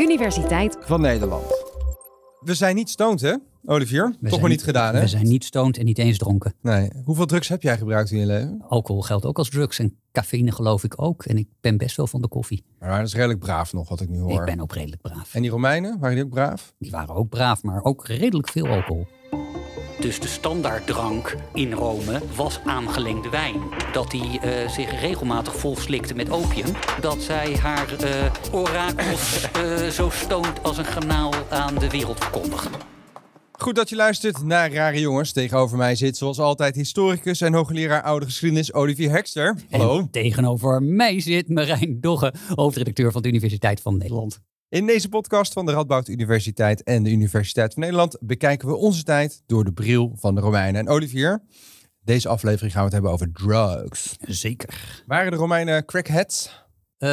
Universiteit van Nederland. We zijn niet stoned, hè, Olivier? Toch maar niet gedaan, hè? We zijn niet stoned en niet eens dronken. Nee. Hoeveel drugs heb jij gebruikt in je leven? Alcohol geldt ook als drugs en cafeïne geloof ik ook. En ik ben best wel van de koffie. Maar dat is redelijk braaf nog, wat ik nu hoor. Ik ben ook redelijk braaf. En die Romeinen, waren die ook braaf? Die waren ook braaf, maar ook redelijk veel alcohol. Dus de standaarddrank in Rome was aangelengde wijn. Dat hij uh, zich regelmatig volslikte met opium. Dat zij haar uh, orakels uh, zo stoont als een kanaal aan de wereld verkondigde. Goed dat je luistert naar Rare Jongens. Tegenover mij zit zoals altijd historicus en hoogleraar oude geschiedenis Olivier Hekster. Hallo. En tegenover mij zit Marijn Dogge, hoofdredacteur van de Universiteit van Nederland. In deze podcast van de Radboud Universiteit en de Universiteit van Nederland bekijken we onze tijd door de bril van de Romeinen. En Olivier, deze aflevering gaan we het hebben over drugs. Zeker. Waren de Romeinen crackheads? Uh,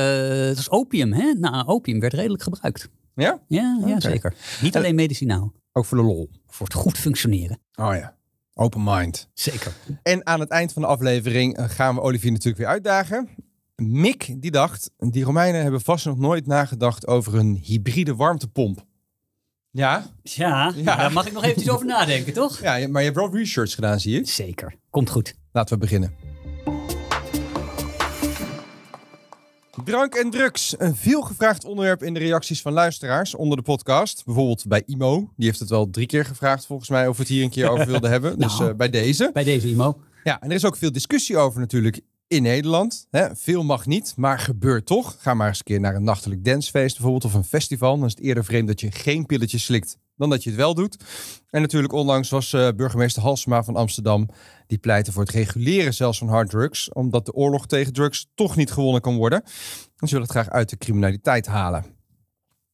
het is opium, hè? Nou, opium werd redelijk gebruikt. Ja? Ja, ja zeker. Niet alleen medicinaal. Ook voor de lol? Voor het goed functioneren. Oh ja. Open mind. Zeker. En aan het eind van de aflevering gaan we Olivier natuurlijk weer uitdagen. Mick die dacht, die Romeinen hebben vast nog nooit nagedacht over een hybride warmtepomp. Ja? Ja, ja. daar mag ik nog eventjes over nadenken, toch? Ja, maar je hebt wel research gedaan, zie je? Zeker. Komt goed. Laten we beginnen. Drank en drugs. Een veelgevraagd onderwerp in de reacties van luisteraars onder de podcast. Bijvoorbeeld bij Imo. Die heeft het wel drie keer gevraagd volgens mij of we het hier een keer over wilden hebben. Dus nou, uh, bij deze. Bij deze Imo. Ja, en er is ook veel discussie over natuurlijk in Nederland. Hè, veel mag niet, maar gebeurt toch. Ga maar eens een keer naar een nachtelijk dancefeest bijvoorbeeld of een festival. Dan is het eerder vreemd dat je geen pilletjes slikt dan dat je het wel doet. En natuurlijk onlangs was uh, burgemeester Halsema van Amsterdam... die pleitte voor het reguleren zelfs van harddrugs... omdat de oorlog tegen drugs toch niet gewonnen kan worden. En ze willen het graag uit de criminaliteit halen.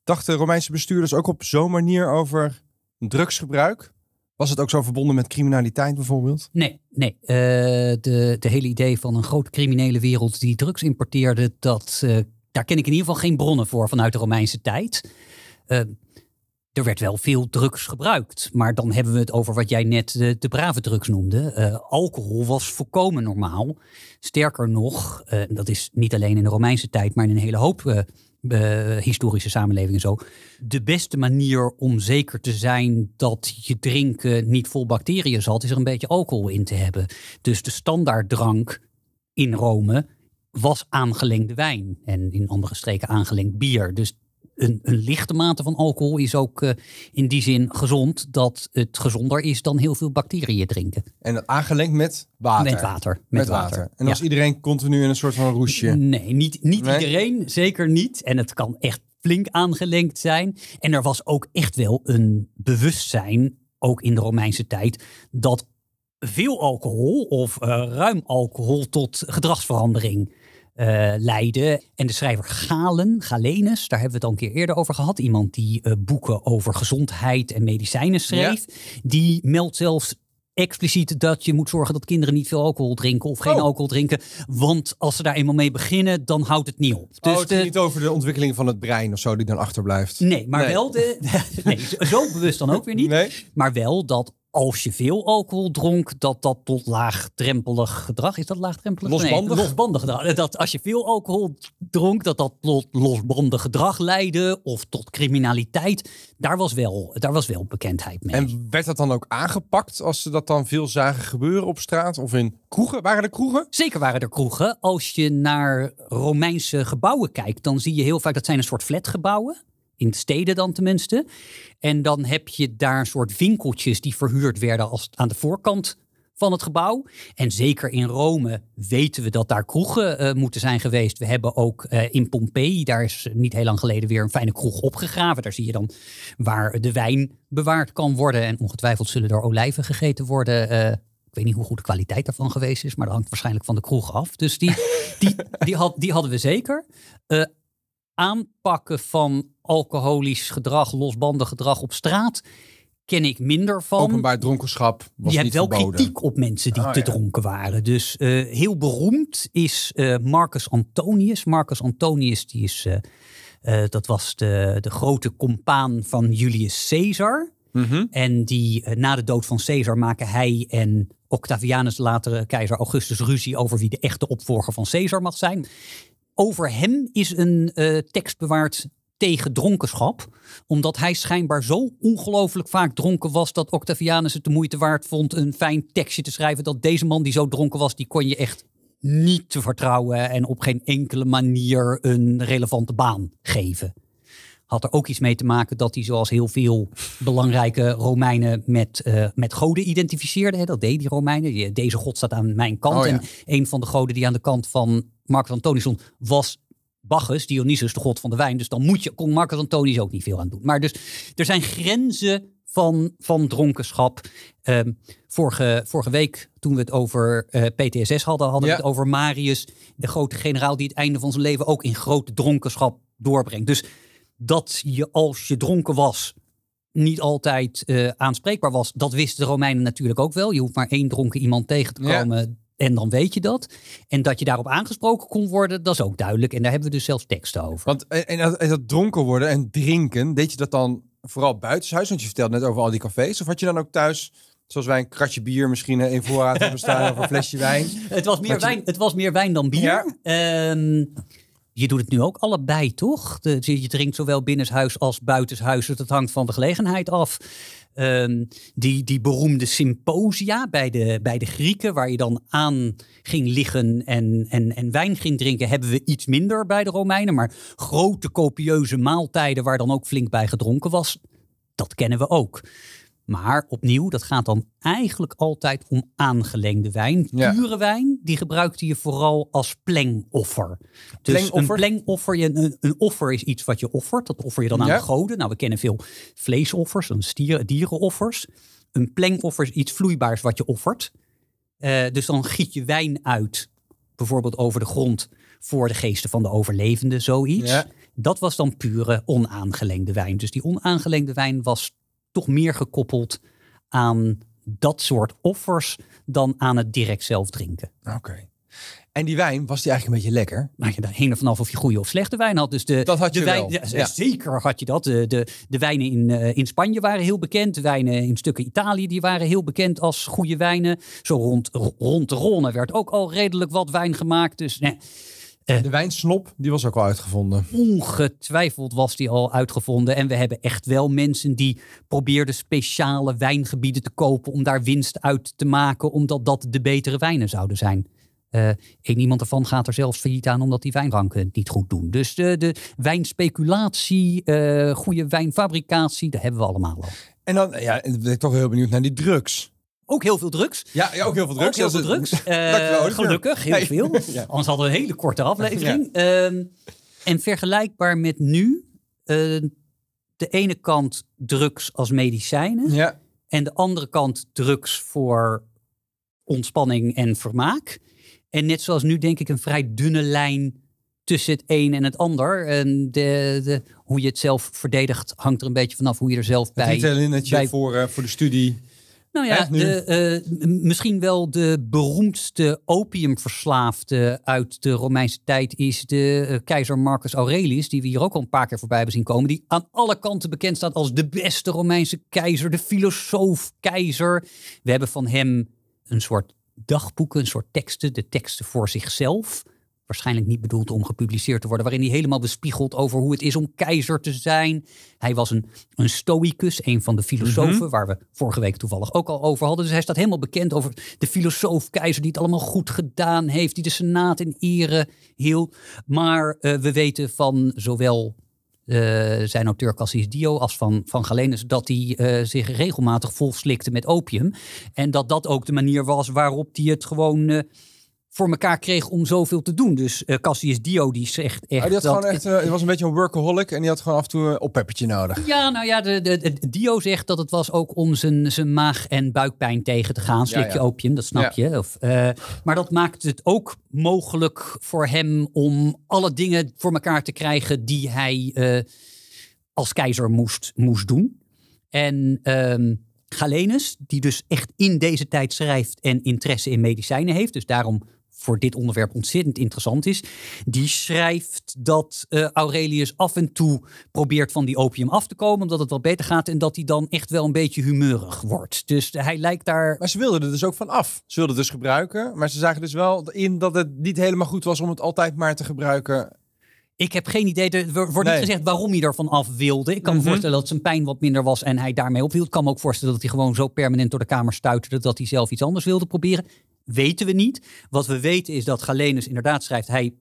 Dachten Romeinse bestuurders ook op zo'n manier over drugsgebruik? Was het ook zo verbonden met criminaliteit bijvoorbeeld? Nee, nee. Uh, de, de hele idee van een grote criminele wereld die drugs importeerde, dat, uh, daar ken ik in ieder geval geen bronnen voor vanuit de Romeinse tijd. Uh, er werd wel veel drugs gebruikt, maar dan hebben we het over wat jij net de, de brave drugs noemde. alcohol was volkomen normaal. Sterker nog, dat is niet alleen in de Romeinse tijd, maar in een hele hoop uh, historische samenlevingen zo. De beste manier om zeker te zijn dat je drinken niet vol bacteriën zat, is er een beetje alcohol in te hebben. Dus de standaarddrank in Rome was aangelengde wijn en in andere streken aangelengd bier. Dus een, een, lichte mate van alcohol is ook uh, in die zin gezond dat het gezonder is dan heel veel bacteriën drinken. En aangelengd met water? Met water. Met, met water. water. En als ja. iedereen continu in een soort van roesje? Nee, niet, niet nee? iedereen, zeker niet. En het kan echt flink aangelengd zijn. En er was ook echt wel een bewustzijn, ook in de Romeinse tijd, dat veel alcohol of uh, ruim alcohol tot gedragsverandering uh, leiden. En de schrijver Galen, Galenus, daar hebben we het al een keer eerder over gehad. Iemand die uh, boeken over gezondheid en medicijnen schreef. Die meldt zelfs expliciet dat je moet zorgen dat kinderen niet veel alcohol drinken of geen oh. alcohol drinken. Want als ze daar eenmaal mee beginnen, dan houdt het niet op. Dus oh, het de, niet over de ontwikkeling van het brein of zo die dan achterblijft. Nee, maar wel de. nee, zo bewust dan ook weer niet. Nee. Maar wel dat als je veel alcohol dronk, dat dat tot laagdrempelig gedrag is. Dat laagdrempelig? Losbandig? Nee, losbandig gedrag. Dat als je veel alcohol dronk, dat dat tot losbandig gedrag leidde of tot criminaliteit. Daar was wel, daar was wel bekendheid mee. En werd dat dan ook aangepakt als ze dat dan veel zagen gebeuren op straat of in kroegen? Waren er kroegen? Zeker waren er kroegen. Als je naar Romeinse gebouwen kijkt, dan zie je heel vaak dat zijn een soort flatgebouwen in steden dan tenminste. En dan heb je daar een soort winkeltjes die verhuurd werden als aan de voorkant van het gebouw. En zeker in Rome weten we dat daar kroegen uh, moeten zijn geweest. We hebben ook uh, in Pompeii, daar is niet heel lang geleden weer een fijne kroeg opgegraven. Daar zie je dan waar de wijn bewaard kan worden. En ongetwijfeld zullen er olijven gegeten worden. Uh, ik weet niet hoe goed de kwaliteit daarvan geweest is, maar dat hangt waarschijnlijk van de kroeg af. Dus die, die, die, had, die hadden we zeker aanpakken van alcoholisch gedrag, losbandig gedrag op straat ken ik minder van. Openbaar dronkenschap was Je hebt wel verboden. kritiek op mensen die Oh, te ja. dronken waren. Dus eh, heel beroemd is eh, Marcus Antonius. Marcus Antonius, die is, eh, eh, dat was de, de grote compaan van Julius Caesar. Mhm. En die na de dood van Caesar maken hij en Octavianus, de latere keizer Augustus, ruzie over wie de echte opvolger van Caesar mag zijn. Over hem is een eh, tekst bewaard tegen dronkenschap. Omdat hij schijnbaar zo ongelooflijk vaak dronken was dat Octavianus het de moeite waard vond een fijn tekstje te schrijven. Dat deze man die zo dronken was, die kon je echt niet te vertrouwen en op geen enkele manier een relevante baan geven. Had er ook iets mee te maken dat hij, zoals heel veel belangrijke Romeinen, met, uh, met goden identificeerde. Hè? Dat deed die Romeinen. Deze god staat aan mijn kant. Oh ja. En een van de goden die aan de kant van Marcus Antonius stond, was Bacchus, Dionysus, de god van de wijn. Dus dan moet je, kon Marcus Antonius ook niet veel aan doen. Maar dus er zijn grenzen van, van dronkenschap. Ehm, vorige, vorige week, toen we het over eh, PTSS hadden, hadden Ja. we het over Marius, de grote generaal die het einde van zijn leven ook in grote dronkenschap doorbrengt. Dus dat je als je dronken was niet altijd eh, aanspreekbaar was, dat wisten de Romeinen natuurlijk ook wel. Je hoeft maar één dronken iemand tegen te Ja. komen en dan weet je dat. En dat je daarop aangesproken kon worden, dat is ook duidelijk. En daar hebben we dus zelfs teksten over. Want en, en dat, en dat dronken worden en drinken, deed je dat dan vooral buitenshuis? Want je vertelde net over al die cafés. Of had je dan ook thuis, zoals wij, een kratje bier misschien eh, in voorraad hebben staan of een flesje wijn? Het was meer, wijn, het was meer wijn dan bier. Ja. Ehm, je doet het nu ook allebei, toch? Je drinkt zowel binnenshuis als buitenshuis. Het hangt van de gelegenheid af. Ehm, die, die beroemde symposia bij de, bij de Grieken, waar je dan aan ging liggen en, en, en wijn ging drinken, hebben we iets minder bij de Romeinen. Maar grote copieuze maaltijden waar dan ook flink bij gedronken was, dat kennen we ook. Maar opnieuw, dat gaat dan eigenlijk altijd om aangelengde wijn. Ja. Pure wijn, die gebruikte je vooral als plengoffer. Dus Plengoffer? een plengoffer, een, een offer is iets wat je offert. Dat offer je dan aan Ja. de goden. Nou, we kennen veel vleesoffers, een stier, dierenoffers. Een plengoffer is iets vloeibaars wat je offert. Eh, dus dan giet je wijn uit, bijvoorbeeld over de grond, voor de geesten van de overlevenden, zoiets. Ja. Dat was dan pure onaangelengde wijn. Dus die onaangelengde wijn was toch meer gekoppeld aan dat soort offers dan aan het direct zelf drinken. Oké. En die wijn, was die eigenlijk een beetje lekker? Maar je, hing er vanaf of je goede of slechte wijn had. Dus de, Dat had je de wijn, wel, ja, ja. Zeker had je dat. De, de, de wijnen in, eh, in Spanje waren heel bekend. De wijnen in stukken Italië die waren heel bekend als goede wijnen. Zo rond, rond de Rhône werd ook al redelijk wat wijn gemaakt. Dus nee, De wijnsnop, die was ook al uitgevonden. ongetwijfeld was die al uitgevonden. En we hebben echt wel mensen die probeerden speciale wijngebieden te kopen om daar winst uit te maken, omdat dat de betere wijnen zouden zijn. Eh één iemand ervan gaat er zelfs failliet aan omdat die wijnranken het niet goed doen. Dus de, de wijnspeculatie, eh, goede wijnfabricatie, dat hebben we allemaal al. En dan, ja, ben ik toch heel benieuwd naar die drugs. Ook heel veel drugs. Ja, ja ook heel veel drugs. Ook heel veel Dat drugs. Eh, Dankjewel, gelukkig, heel veel. Anders hadden we een hele korte aflevering. Ehm, en vergelijkbaar met nu, eh, de ene kant drugs als medicijnen Ja, en de andere kant drugs voor ontspanning en vermaak. En net zoals nu denk ik een vrij dunne lijn tussen het een en het ander. En de, de, hoe je het zelf verdedigt hangt er een beetje vanaf hoe je er zelf het bij... Ritalininnetje bij- voor, eh, voor de studie. Nou ja, de, eh, misschien wel de beroemdste opiumverslaafde uit de Romeinse tijd is de eh, keizer Marcus Aurelius, die we hier ook al een paar keer voorbij hebben zien komen, die aan alle kanten bekend staat als de beste Romeinse keizer, de filosoof-keizer. We hebben van hem een soort dagboeken, een soort teksten, de teksten voor zichzelf. Waarschijnlijk niet bedoeld om gepubliceerd te worden, waarin hij helemaal bespiegelt over hoe het is om keizer te zijn. Hij was een, een stoicus, een van de filosofen, waar we vorige week toevallig ook al over hadden. Dus hij staat helemaal bekend over de filosoof-keizer die het allemaal goed gedaan heeft, die de senaat in ere hield. Maar eh, we weten van zowel eh, zijn auteur Cassius Dio als van, van Galenus dat hij eh, zich regelmatig volslikte met opium. En dat dat ook de manier was waarop hij het gewoon voor elkaar kreeg om zoveel te doen. Dus eh, Cassius Dio die zegt echt Oh, die had dat... gewoon echt, eh, hij was een beetje een workaholic en die had gewoon af en toe een oppeppertje nodig. Ja, nou ja, de, de, de- Dio zegt dat het was ook om zijn, zijn maag- en buikpijn tegen te gaan. Slik je ja. opium, dat snap je. Of, eh, maar dat maakt het ook mogelijk voor hem om alle dingen voor elkaar te krijgen die hij eh, als keizer moest, moest doen. En ehm Galenus, die dus echt in deze tijd schrijft en interesse in medicijnen heeft, dus daarom voor dit onderwerp ontzettend interessant is, die schrijft dat eh, Aurelius af en toe probeert van die opium af te komen, omdat het wel beter gaat en dat hij dan echt wel een beetje humeurig wordt. Dus hij lijkt daar Maar ze wilden er dus ook van af. Ze wilden het dus gebruiken, maar ze zagen dus wel in dat het niet helemaal goed was om het altijd maar te gebruiken. Ik heb geen idee. Er wordt Nee. niet gezegd waarom hij ervan af wilde. Ik kan me Mhm. voorstellen dat zijn pijn wat minder was en hij daarmee ophield. Ik kan me ook voorstellen dat hij gewoon zo permanent door de kamer stuiterde dat hij zelf iets anders wilde proberen. Weten we niet. Wat we weten is dat Galenus inderdaad schrijft, hij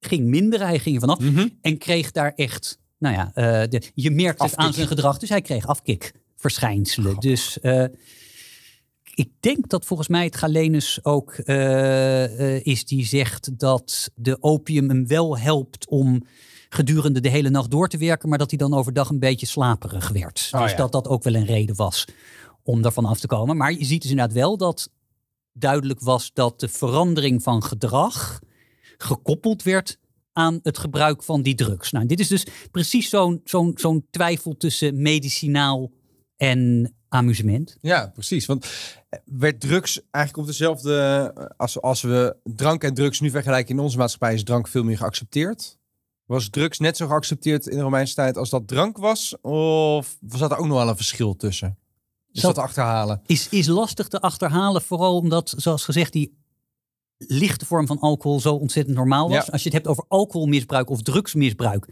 ging minderen, hij ging er vanaf Mhm. en kreeg daar echt, nou ja, eh, de, je merkt het aan zijn gedrag. Dus hij kreeg afkikverschijnselen. Dus eh, ik denk dat volgens mij het Galenus ook eh, is die zegt dat de opium hem wel helpt om gedurende de hele nacht door te werken, maar dat hij dan overdag een beetje slaperig werd. Oh, dus ja. dat dat ook wel een reden was om daarvan af te komen. Maar je ziet dus inderdaad wel dat duidelijk was dat de verandering van gedrag gekoppeld werd aan het gebruik van die drugs. Nou, dit is dus precies zo'n zo'n zo'n twijfel tussen medicinaal en amusement. Ja, precies. Want eh, werd drugs eigenlijk op dezelfde... eh, Als, als we drank en drugs nu vergelijken in onze maatschappij... is drank veel meer geaccepteerd? Was drugs net zo geaccepteerd in de Romeinse tijd als dat drank was? Of zat er ook nog wel een verschil tussen? Is Zat- dat te achterhalen? Is, is lastig te achterhalen, vooral omdat, zoals gezegd, die lichte vorm van alcohol zo ontzettend normaal was. Ja. Als je het hebt over alcoholmisbruik of drugsmisbruik,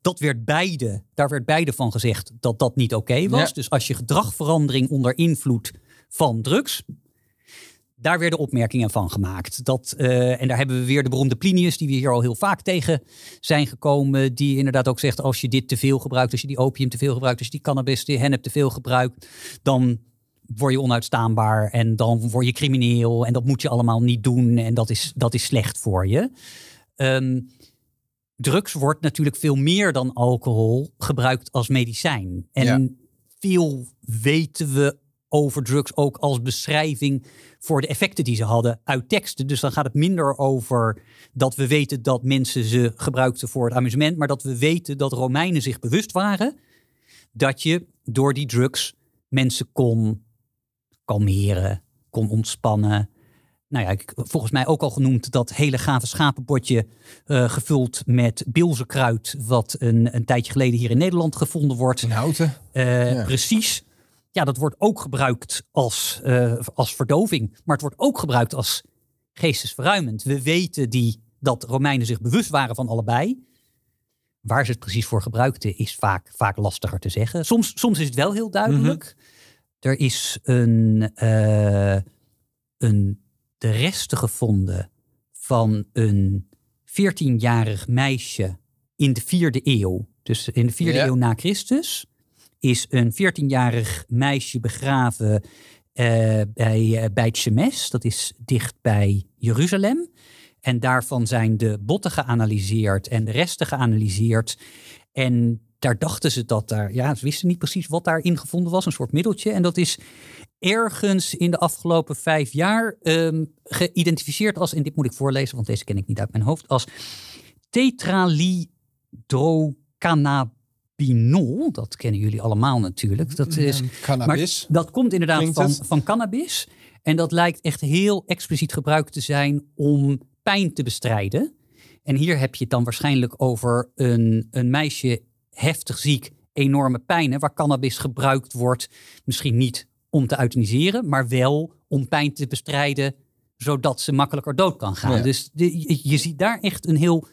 dat werd beide, daar werd beide van gezegd dat dat niet oké was. Ja. Dus als je gedragverandering onder invloed van drugs, daar werden opmerkingen van gemaakt. Dat, eh, en daar hebben we weer de beroemde Plinius, die we hier al heel vaak tegen zijn gekomen. Die inderdaad ook zegt, als je dit te veel gebruikt, als je die opium te veel gebruikt, als je die cannabis, die hennep te veel gebruikt, dan word je onuitstaanbaar en dan word je crimineel. En dat moet je allemaal niet doen en dat is, dat is slecht voor je. Ehm, drugs wordt natuurlijk veel meer dan alcohol gebruikt als medicijn. En Ja. veel weten we over drugs ook als beschrijving voor de effecten die ze hadden uit teksten. Dus dan gaat het minder over dat we weten dat mensen ze gebruikten voor het amusement, maar dat we weten dat Romeinen zich bewust waren dat je door die drugs mensen kon kalmeren, kon ontspannen. Nou ja, ik, volgens mij ook al genoemd dat hele gave schapenbotje eh, gevuld met bilzekruid, wat een, een tijdje geleden hier in Nederland gevonden wordt. In houten? Eh, Ja. Precies. Ja, dat wordt ook gebruikt als, eh, als verdoving. Maar het wordt ook gebruikt als geestesverruimend. We weten die, dat Romeinen zich bewust waren van allebei. Waar ze het precies voor gebruikten is vaak, vaak lastiger te zeggen. Soms, soms is het wel heel duidelijk. Er is een, eh, een, de resten gevonden van een 14-jarig meisje in de vierde eeuw. Dus in de vierde Ja. eeuw na Christus is een 14-jarig meisje begraven eh, bij, eh, bij Tjemes. Dat is dicht bij Jeruzalem. En daarvan zijn de botten geanalyseerd en de resten geanalyseerd. En daar dachten ze dat daar, ja, ze wisten niet precies wat daarin gevonden was, een soort middeltje. En dat is ergens in de afgelopen vijf jaar ehm, geïdentificeerd als, en dit moet ik voorlezen, want deze ken ik niet uit mijn hoofd, als tetralidrocannabinol. Dat kennen jullie allemaal natuurlijk. Dat is, Cannabis. maar dat komt inderdaad Klinkt van, het? van cannabis. En dat lijkt echt heel expliciet gebruikt te zijn om pijn te bestrijden. En hier heb je het dan waarschijnlijk over een, een meisje heftig ziek, enorme pijnen, waar cannabis gebruikt wordt. Misschien niet om te euthaniseren, maar wel om pijn te bestrijden, zodat ze makkelijker dood kan gaan. Ja. Dus de, je, je ziet daar echt een heel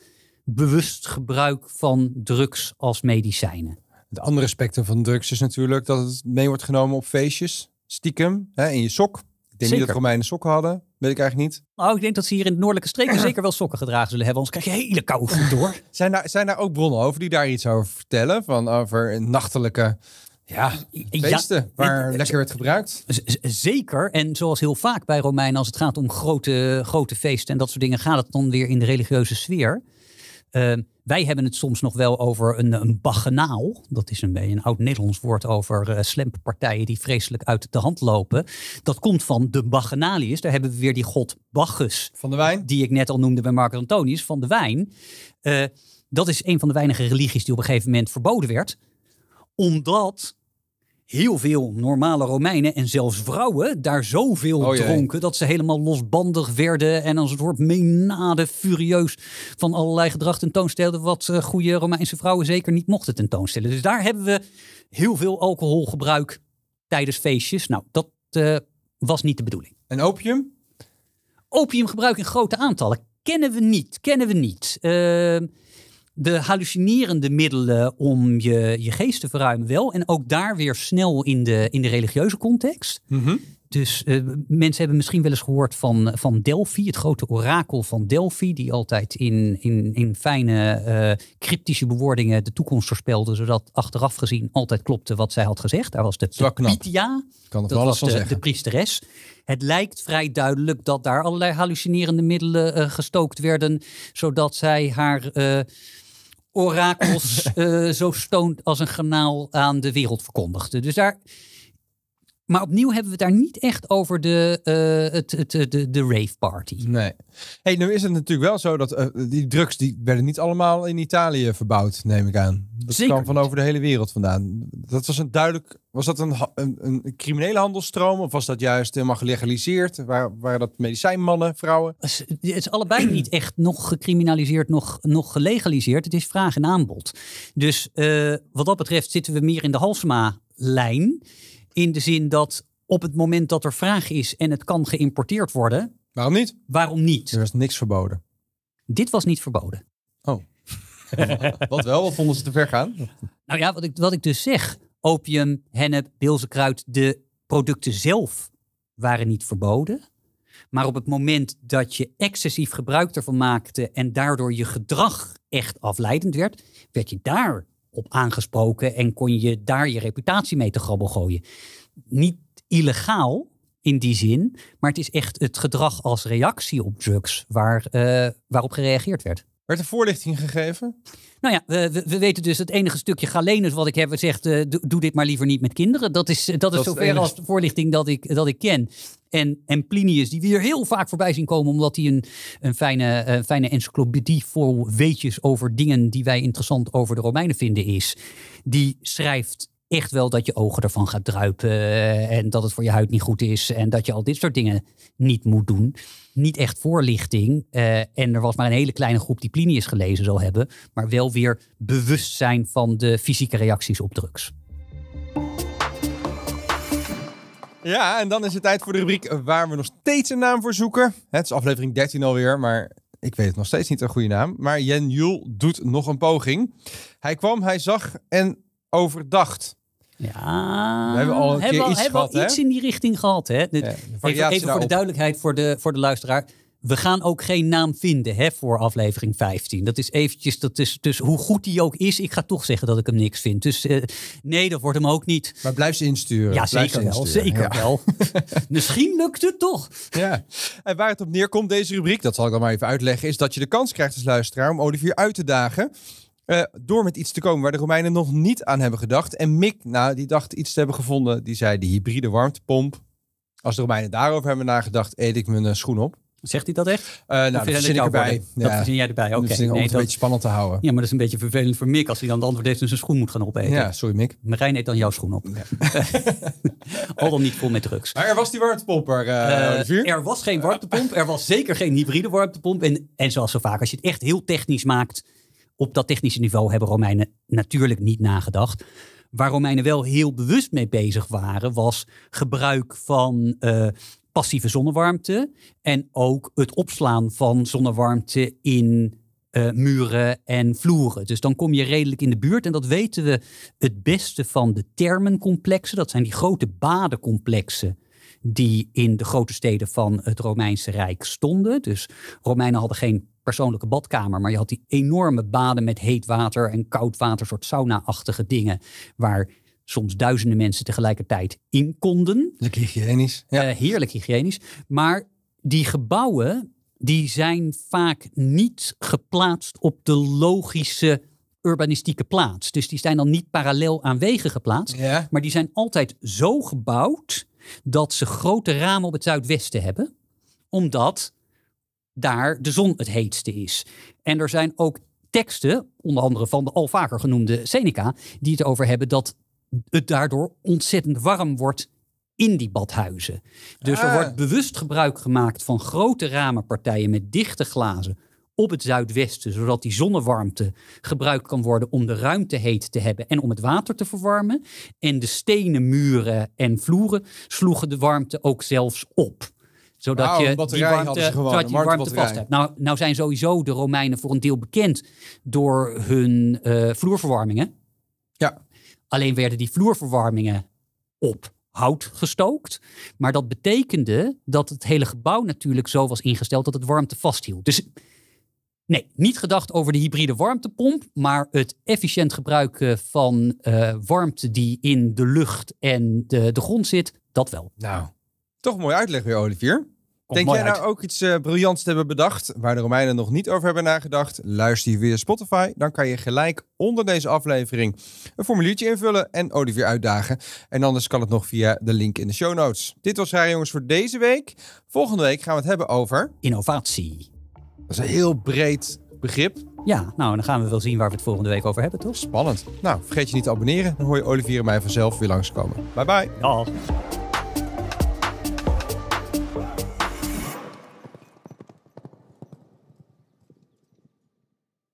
bewust gebruik van drugs als medicijnen. Het andere spectrum van drugs is natuurlijk dat het mee wordt genomen op feestjes. Stiekem, hè, in je sok. Ik denk niet dat Romeinen sokken hadden. Weet ik eigenlijk niet. Nou, ik denk dat ze hier in de noordelijke streken zeker wel sokken gedragen zullen hebben. Anders krijg je hele koude voet door. Zijn daar, zijn daar ook bronnen over die daar iets over vertellen? Van over nachtelijke ja, feesten waar lekker werd gebruikt? Zeker. En zoals heel vaak bij Romeinen, als het gaat om grote, grote feesten en dat soort dingen, gaat het dan weer in de religieuze sfeer. Uh, wij hebben het soms nog wel over een, een baggenaal. Dat is een beetje een oud Nederlands woord over uh, slempenpartijen die vreselijk uit de hand lopen. Dat komt van de baggenalius. Daar hebben we weer die god Bacchus. Van de wijn? Die ik net al noemde bij Marcus Antonius, van de wijn. Uh, dat is een van de weinige religies die op een gegeven moment verboden werd. Omdat heel veel normale Romeinen en zelfs vrouwen daar zoveel Oh, dronken dat ze helemaal losbandig werden en als het soort menade furieus van allerlei gedrag tentoonstelden wat uh, goede Romeinse vrouwen zeker niet mochten tentoonstellen. Dus daar hebben we heel veel alcoholgebruik tijdens feestjes. Nou, dat uh, was niet de bedoeling. En opium? Opiumgebruik in grote aantallen kennen we niet. Kennen we niet. Uh, De hallucinerende middelen om je, je geest te verruimen wel. En ook daar weer snel in de, in de religieuze context. Mhm. Dus eh, mensen hebben misschien wel eens gehoord van, van Delphi, het grote orakel van Delphi, die altijd in, in, in fijne eh, cryptische bewoordingen de toekomst voorspelde, zodat achteraf gezien altijd klopte wat zij had gezegd. Daar was de. Pythia, Kan dat was de, de priesteres. Het lijkt vrij duidelijk dat daar allerlei hallucinerende middelen eh, gestookt werden, zodat zij haar orakels eh, zo stoont als een granaal aan de wereld verkondigde. Dus daar. Maar opnieuw hebben we het daar niet echt over de, eh, het, het, de, de rave party. Nee. Hey, nu is het natuurlijk wel zo dat eh, die drugs die werden niet allemaal in Italië verbouwd, neem ik aan. Dat Zeker kwam van over de hele wereld vandaan. Dat was een duidelijk. Was dat een, een, een criminele handelsstroom of was dat juist helemaal gelegaliseerd? Waar, waren dat medicijnmannen, vrouwen? Het is- allebei niet echt nog gecriminaliseerd, nog, nog gelegaliseerd. Het is vraag en aanbod. Dus eh, wat dat betreft zitten we meer in de Halsema-lijn. In de zin dat op het moment dat er vraag is en het kan geïmporteerd worden, Waarom niet? waarom niet? Er was niks verboden. Dit was niet verboden. Wat wel? Wat vonden ze te ver gaan? Nou ja, wat ik, wat ik dus zeg. Opium, hennep, bilzekruid, de producten zelf waren niet verboden. Maar op het moment dat je excessief gebruik ervan maakte en daardoor je gedrag echt afleidend werd, werd je daar op aangesproken en kon je daar je reputatie mee te grabbel gooien. Niet illegaal in die zin, maar het is echt het gedrag als reactie op drugs waar, eh, waarop gereageerd werd. Werd er voorlichting gegeven? Nou ja, we, we, we weten dus het enige stukje galenus wat ik heb zegt, eh, doe, doe dit maar liever niet met kinderen. Dat is, dat is zover enige. als de voorlichting dat ik, dat ik ken. En, en Plinius, die we hier heel vaak voorbij zien komen, omdat hij een, een fijne, eh, fijne encyclopedie vol weetjes over dingen die wij interessant over de Romeinen vinden is. Die schrijft echt wel dat je ogen ervan gaat druipen eh, en dat het voor je huid niet goed is en dat je al dit soort dingen niet moet doen. Niet echt voorlichting. eh, en er was maar een hele kleine groep die Plinius gelezen zal hebben, maar wel weer bewustzijn van de fysieke reacties op drugs. Ja, en dan is het tijd voor de rubriek waar we nog steeds een naam voor zoeken. Het is aflevering 13 alweer, maar ik weet het nog steeds niet een goede naam. Maar Jen Jul doet nog een poging. Hij kwam, hij zag en overdacht. Ja, We hebben al een keer iets hebben gehad, iets in die richting gehad. Hè? De- Ja, de even voor de duidelijkheid voor de, voor de luisteraar. We gaan ook geen naam vinden hè, voor aflevering 15. Dat is eventjes, dat is, dus hoe goed die ook is, ik ga toch zeggen dat ik hem niks vind. Dus eh, nee, dat wordt hem ook niet. Maar blijf ze insturen. Ja, zeker wel. insturen. Zeker Ja. wel. Misschien lukt het toch. Ja. En waar het op neerkomt, deze rubriek, dat zal ik dan maar even uitleggen, is dat je de kans krijgt als luisteraar om Olivier uit te dagen. Eh, door met iets te komen waar de Romeinen nog niet aan hebben gedacht. En Mick, nou, die dacht iets te hebben gevonden. Die zei de hybride warmtepomp. Als de Romeinen daarover hebben nagedacht, eet ik mijn eh, schoen op. Zegt hij dat echt? Eh nou, dat verzin ik erbij. Dat verzin jij erbij, oké. ik om Nee, het een beetje spannend te houden. Ja, maar dat is een beetje vervelend voor Mick als hij dan de antwoord heeft en zijn schoen moet gaan opeten. Ja, sorry Mick. Marijn eet dan jouw schoen op. Al dan niet vol met drugs. Maar er was die warmtepomper, Eh, Olivier. er was geen warmtepomp. Er was zeker geen hybride warmtepomp. En, en zoals zo vaak, als je het echt heel technisch maakt. Op dat technische niveau hebben Romeinen natuurlijk niet nagedacht. Waar Romeinen wel heel bewust mee bezig waren, was gebruik van eh, passieve zonnewarmte. En ook het opslaan van zonnewarmte in eh, muren en vloeren. Dus dan kom je redelijk in de buurt. En dat weten we het beste van de termencomplexen. Dat zijn die grote badencomplexen die in de grote steden van het Romeinse Rijk stonden. Dus Romeinen hadden geen persoonlijke badkamer, maar je had die enorme baden met heet water en koud water, soort sauna-achtige dingen, waar soms duizenden mensen tegelijkertijd in konden. Lekker hygiënisch. Ja. Eh, heerlijk hygiënisch. Maar die gebouwen, die zijn vaak niet geplaatst op de logische urbanistieke plaats. Dus die zijn dan niet parallel aan wegen geplaatst. ja. Maar die zijn altijd zo gebouwd dat ze grote ramen op het zuidwesten hebben. Omdat daar de zon het heetste is. En er zijn ook teksten, onder andere van de al vaker genoemde Seneca, die het over hebben dat het daardoor ontzettend warm wordt in die badhuizen. Dus er Ah. wordt bewust gebruik gemaakt van grote ramenpartijen met dichte glazen op het zuidwesten, zodat die zonnewarmte gebruikt kan worden om de ruimte heet te hebben en om het water te verwarmen. En de stenen muren en vloeren sloegen de warmte ook zelfs op. Zodat je die warmte, zodat je warmte vast hebt. Nou, nou zijn sowieso de Romeinen voor een deel bekend door hun eh, vloerverwarmingen. Ja. Alleen werden die vloerverwarmingen op hout gestookt. Maar dat betekende dat het hele gebouw natuurlijk zo was ingesteld dat het warmte vasthield. Dus nee, niet gedacht over de hybride warmtepomp, maar het efficiënt gebruiken van eh, warmte die in de lucht en de, de grond zit, dat wel. Nou, toch een mooie uitleg weer, Olivier. Denk mooi jij nou uit. ook iets eh, briljants te hebben bedacht waar de Romeinen nog niet over hebben nagedacht? Luister je via Spotify, dan kan je gelijk onder deze aflevering een formuliertje invullen en Olivier uitdagen. En anders kan het nog via de link in de show notes. Dit was Rare Jongens voor deze week. Volgende week gaan we het hebben over, Innovatie. dat is een heel breed begrip, Ja, nou, dan gaan we wel zien waar we het volgende week over hebben, toch? spannend. Nou, vergeet je niet te abonneren, dan hoor je Olivier en mij vanzelf weer langskomen. Bye bye. Ja.